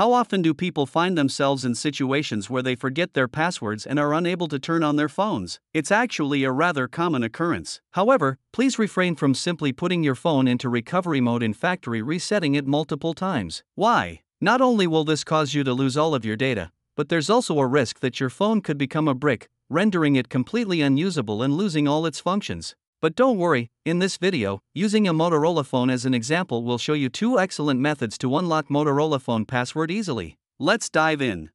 How often do people find themselves in situations where they forget their passwords and are unable to turn on their phones? It's actually a rather common occurrence. However, please refrain from simply putting your phone into recovery mode in factory resetting it multiple times. Why? Not only will this cause you to lose all of your data, but there's also a risk that your phone could become a brick, rendering it completely unusable and losing all its functions. But don't worry, in this video, using a Motorola phone as an example will show you two excellent methods to unlock Motorola phone password easily. Let's dive in.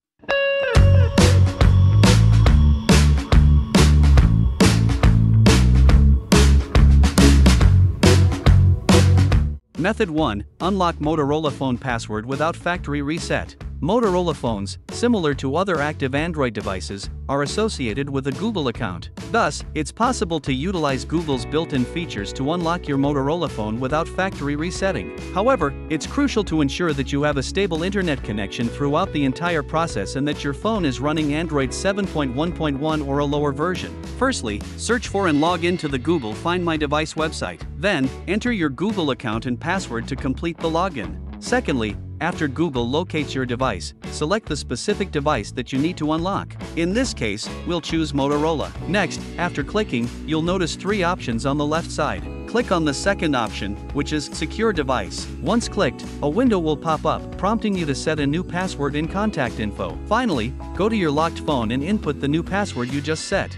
Method 1 Unlock Motorola phone password without factory reset. Motorola phones, similar to other active Android devices, are associated with a Google account. Thus, it's possible to utilize Google's built-in features to unlock your Motorola phone without factory resetting. However, it's crucial to ensure that you have a stable internet connection throughout the entire process and that your phone is running Android 7.1.1 or a lower version. Firstly, search for and log into the Google Find My Device website. Then, enter your Google account and password to complete the login. Secondly, after Google locates your device, select the specific device that you need to unlock. In this case, we'll choose Motorola. Next, after clicking, you'll notice three options on the left side. Click on the second option, which is Secure Device. Once clicked, a window will pop up, prompting you to set a new password in contact info. Finally, go to your locked phone and input the new password you just set.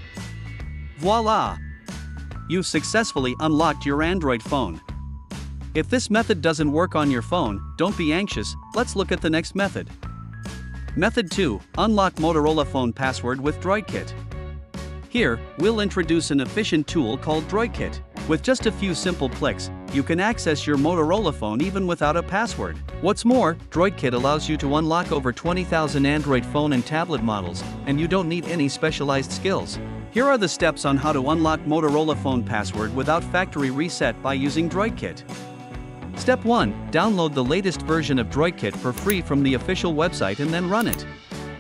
Voila! You've successfully unlocked your Android phone. If this method doesn't work on your phone, don't be anxious, let's look at the next method. Method 2 Unlock Motorola phone password with DroidKit. Here, we'll introduce an efficient tool called DroidKit. With just a few simple clicks, you can access your Motorola phone even without a password. What's more, DroidKit allows you to unlock over 20,000 Android phone and tablet models, and you don't need any specialized skills. Here are the steps on how to unlock Motorola phone password without factory reset by using DroidKit. Step 1 Download the latest version of DroidKit for free from the official website and then run it.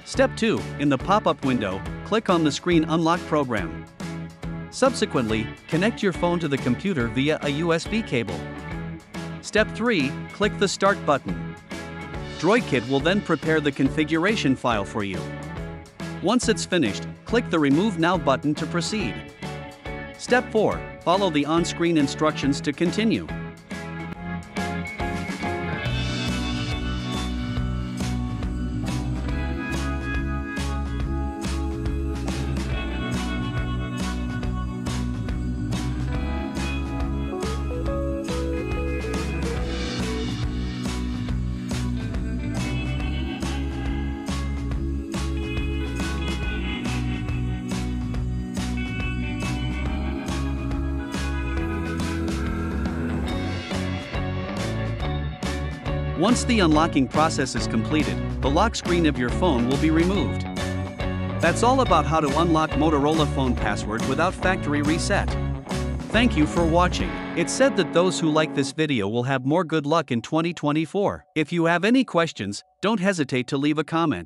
Step 2 In the pop up window, click on the screen Unlock Program. Subsequently, connect your phone to the computer via a USB cable. Step 3 Click the Start button. DroidKit will then prepare the configuration file for you. Once it's finished, click the Remove Now button to proceed. Step 4 Follow the on screen instructions to continue. Once the unlocking process is completed, the lock screen of your phone will be removed. That's all about how to unlock Motorola phone password without factory reset. Thank you for watching. It's said that those who like this video will have more good luck in 2024. If you have any questions, don't hesitate to leave a comment.